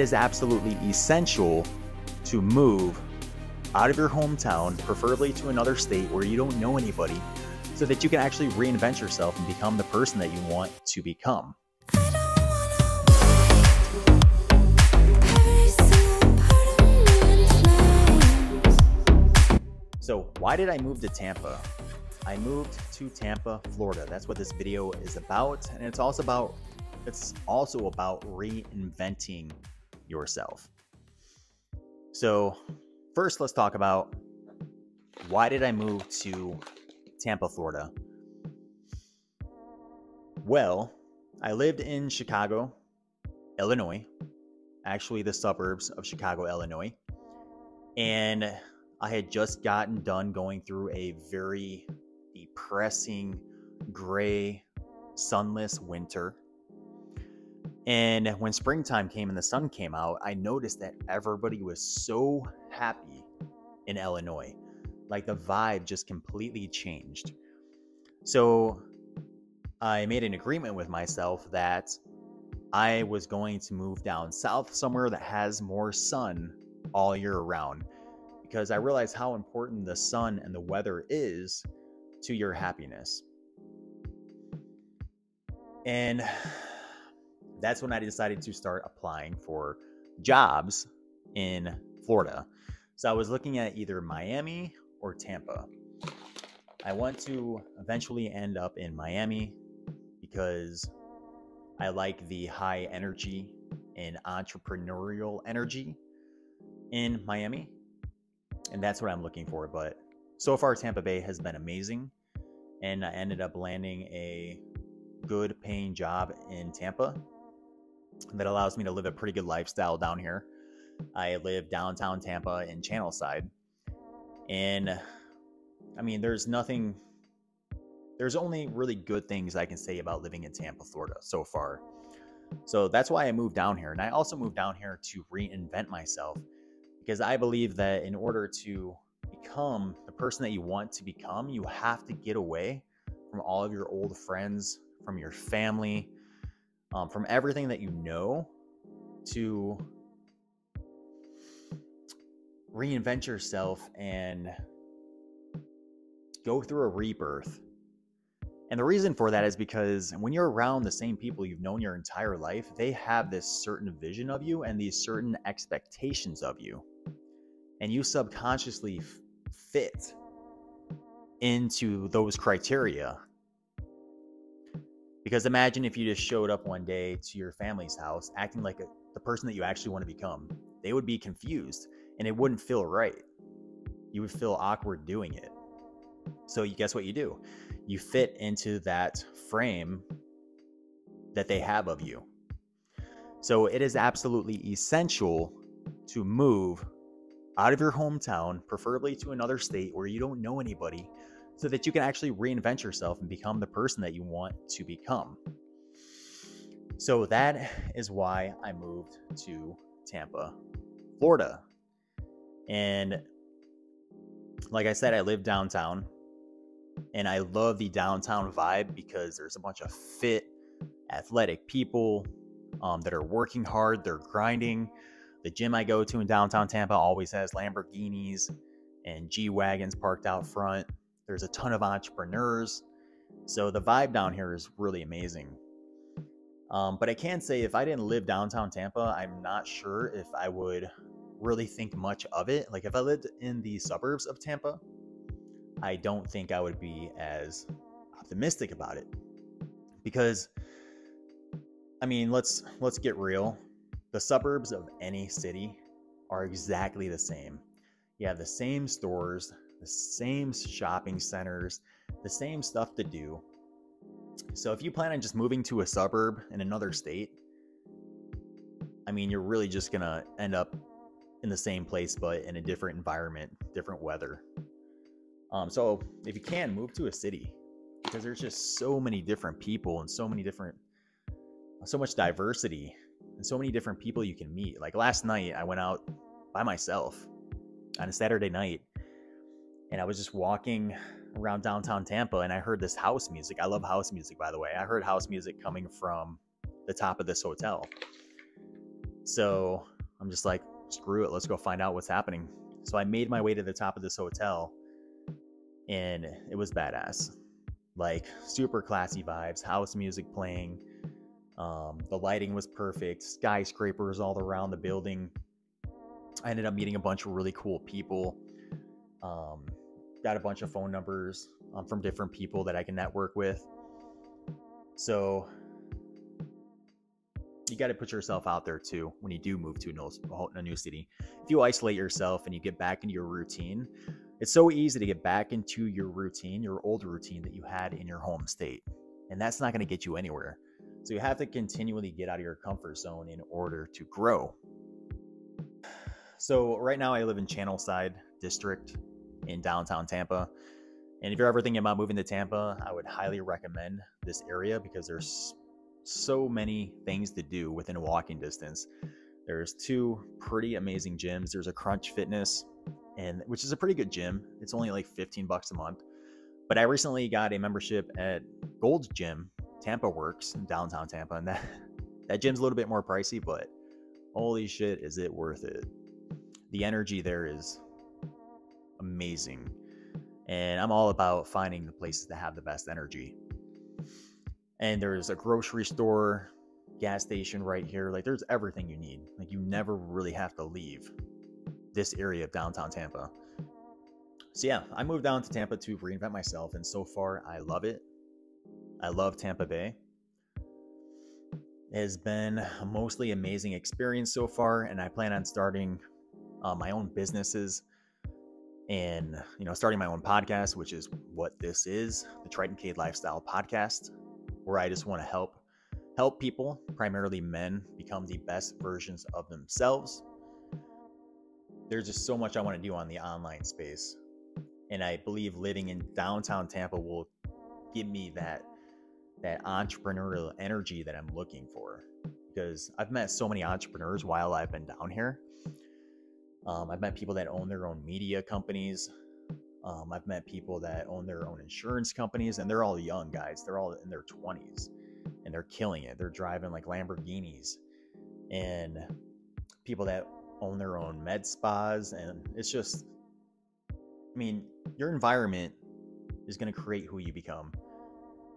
is absolutely essential to move out of your hometown, preferably to another state where you don't know anybody, so that you can actually reinvent yourself and become the person that you want to become. So, why did I move to Tampa? I moved to Tampa, Florida. That's what this video is about, and it's also about it's also about reinventing yourself. So, first let's talk about why did I move to Tampa, Florida? Well, I lived in Chicago, Illinois, actually the suburbs of Chicago, Illinois. And I had just gotten done going through a very depressing, gray, sunless winter. And when springtime came and the sun came out, I noticed that everybody was so happy in Illinois. Like the vibe just completely changed. So I made an agreement with myself that I was going to move down south somewhere that has more sun all year round because I realized how important the sun and the weather is to your happiness. And that's when I decided to start applying for jobs in Florida. So I was looking at either Miami or Tampa. I want to eventually end up in Miami because I like the high energy and entrepreneurial energy in Miami and that's what I'm looking for. But so far, Tampa Bay has been amazing, and I ended up landing a good paying job in Tampa that allows me to live a pretty good lifestyle down here. I live downtown Tampa in Channelside, and I mean, there's nothing. There's only really good things I can say about living in Tampa, Florida so far. So that's why I moved down here. And I also moved down here to reinvent myself because I believe that in order to become the person that you want to become, you have to get away from all of your old friends, from your family, um, from everything that you know to reinvent yourself and go through a rebirth. And the reason for that is because when you're around the same people you've known your entire life, they have this certain vision of you and these certain expectations of you and you subconsciously f- fit into those criteria. Because imagine if you just showed up one day to your family's house acting like a, the person that you actually want to become. They would be confused and it wouldn't feel right. You would feel awkward doing it. So, you guess what you do? You fit into that frame that they have of you. So, it is absolutely essential to move out of your hometown, preferably to another state where you don't know anybody, so that you can actually reinvent yourself and become the person that you want to become. So that is why I moved to Tampa, Florida. And like I said, I live downtown and I love the downtown vibe because there's a bunch of fit, athletic people um, that are working hard, they're grinding, the gym I go to in downtown Tampa always has Lamborghinis and G Wagons parked out front. There's a ton of entrepreneurs. So the vibe down here is really amazing. Um, but I can say if I didn't live downtown Tampa, I'm not sure if I would really think much of it. Like if I lived in the suburbs of Tampa, I don't think I would be as optimistic about it. Because I mean, let's let's get real. The suburbs of any city are exactly the same. You have the same stores, the same shopping centers, the same stuff to do. So if you plan on just moving to a suburb in another state, I mean, you're really just going to end up in the same place, but in a different environment, different weather. Um, so if you can, move to a city because there's just so many different people and so many different, so much diversity and so many different people you can meet. Like last night, I went out by myself on a Saturday night and I was just walking around downtown Tampa and I heard this house music. I love house music, by the way. I heard house music coming from the top of this hotel. So I'm just like, screw it, let's go find out what's happening. So I made my way to the top of this hotel and it was badass. Like super classy vibes, house music playing. Um, the lighting was perfect, skyscrapers all around the building. I ended up meeting a bunch of really cool people. Um, got a bunch of phone numbers um, from different people that I can network with. So you got to put yourself out there too when you do move to a new city. If you isolate yourself and you get back into your routine, it's so easy to get back into your routine, your old routine that you had in your home state. And that's not going to get you anywhere. So you have to continually get out of your comfort zone in order to grow. So right now I live in Channelside District in downtown Tampa. And if you're ever thinking about moving to Tampa, I would highly recommend this area because there's so many things to do within a walking distance. There's two pretty amazing gyms. There's a Crunch Fitness, and which is a pretty good gym. It's only like 15 bucks a month. But I recently got a membership at Gold's Gym, Tampa Works in downtown Tampa, and that that gym's a little bit more pricey, but holy shit, is it worth it? The energy there is amazing. And I'm all about finding the places that have the best energy and there's a grocery store, gas station right here. Like there's everything you need. Like you never really have to leave this area of downtown Tampa. So yeah, I moved down to Tampa to reinvent myself, and so far I love it. I love Tampa Bay. It has been a mostly amazing experience so far, and I plan on starting uh, my own businesses and you know starting my own podcast, which is what this is, the Triton Kade Lifestyle Podcast where I just want to help help people, primarily men, become the best versions of themselves. There's just so much I want to do on the online space. And I believe living in downtown Tampa will give me that that entrepreneurial energy that I'm looking for. Because I've met so many entrepreneurs while I've been down here. Um, I've met people that own their own media companies. Um, I've met people that own their own insurance companies, and they're all young guys. They're all in their 20s, and they're killing it. They're driving like Lamborghinis, and people that own their own med spas, and it's just, I mean, your environment is going to create who you become.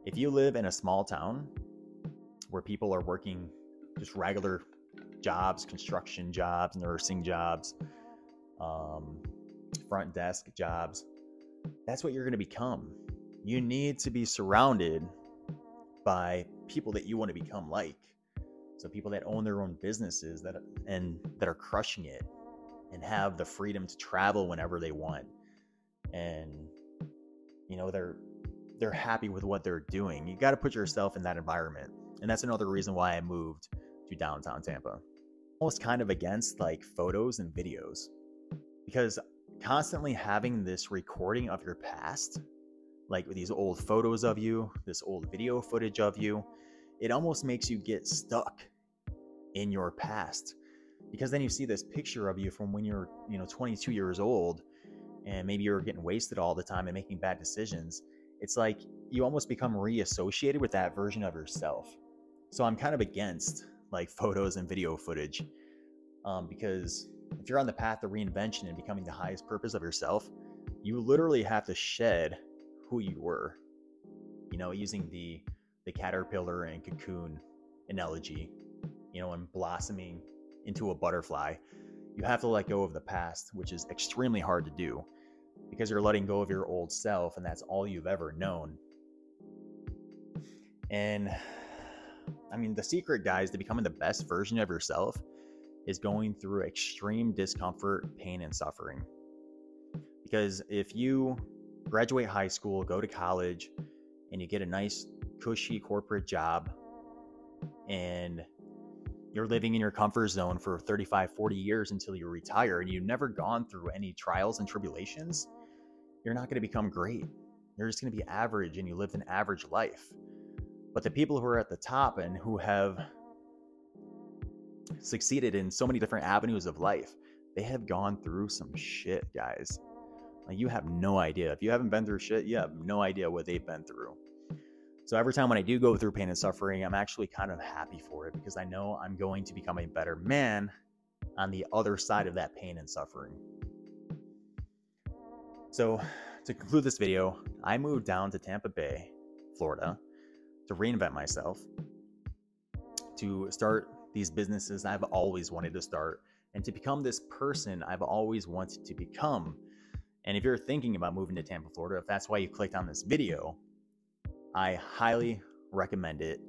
If you live in a small town where people are working just regular jobs, construction jobs, nursing jobs, um, front desk jobs, that's what you're going to become. You need to be surrounded by people that you want to become like. So people that own their own businesses that and that are crushing it and have the freedom to travel whenever they want. And you know, they're they're happy with what they're doing. You got to put yourself in that environment. And that's another reason why I moved to downtown Tampa. Almost kind of against like photos and videos because constantly having this recording of your past, like these old photos of you, this old video footage of you, it almost makes you get stuck in your past because then you see this picture of you from when you're, you know, 22 years old and maybe you're getting wasted all the time and making bad decisions. It's like you almost become reassociated with that version of yourself. So I'm kind of against like photos and video footage um, because if you're on the path of reinvention and becoming the highest purpose of yourself, you literally have to shed who you were. You know, using the the caterpillar and cocoon analogy, you know, and blossoming into a butterfly, you have to let go of the past, which is extremely hard to do because you're letting go of your old self and that's all you've ever known. And I mean, the secret, guys, to becoming the best version of yourself is going through extreme discomfort, pain, and suffering. Because if you graduate high school, go to college, and you get a nice, cushy corporate job, and you're living in your comfort zone for 35, 40 years until you retire, and you've never gone through any trials and tribulations, you're not going to become great. You're just going to be average, and you lived an average life. But the people who are at the top and who have succeeded in so many different avenues of life. They have gone through some shit, guys. Like you have no idea. If you haven't been through shit, you have no idea what they've been through. So every time when I do go through pain and suffering, I'm actually kind of happy for it because I know I'm going to become a better man on the other side of that pain and suffering. So, to conclude this video, I moved down to Tampa Bay, Florida, to reinvent myself, to start these businesses I've always wanted to start, and to become this person I've always wanted to become. And if you're thinking about moving to Tampa, Florida, if that's why you clicked on this video, I highly recommend it.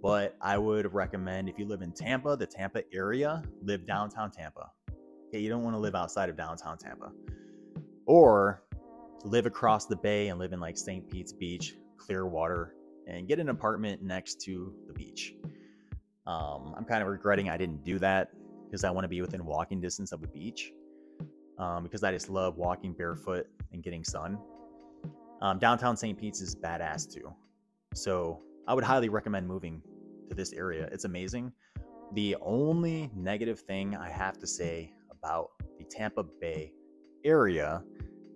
But I would recommend if you live in Tampa, the Tampa area, live downtown Tampa. Okay, you don't want to live outside of downtown Tampa. Or live across the bay and live in like St. Pete's Beach, Clearwater, and get an apartment next to the beach. Um, I'm kind of regretting I didn't do that because I want to be within walking distance of a beach. Um, because I just love walking barefoot and getting sun. Um, downtown St. Pete's is badass too. So I would highly recommend moving to this area. It's amazing. The only negative thing I have to say about the Tampa Bay area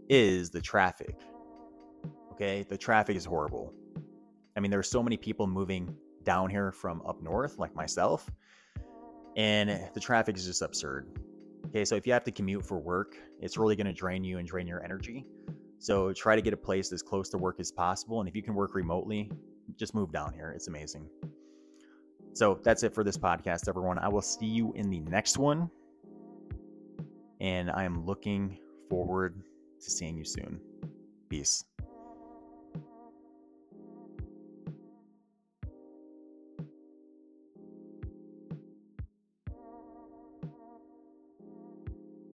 is the traffic. Okay, the traffic is horrible. I mean, there's so many people moving down here from up north, like myself, and the traffic is just absurd. Okay, so if you have to commute for work, it's really going to drain you and drain your energy. So try to get a place as close to work as possible. And if you can work remotely, just move down here. It's amazing. So that's it for this podcast, everyone. I will see you in the next one. And I am looking forward to seeing you soon. Peace.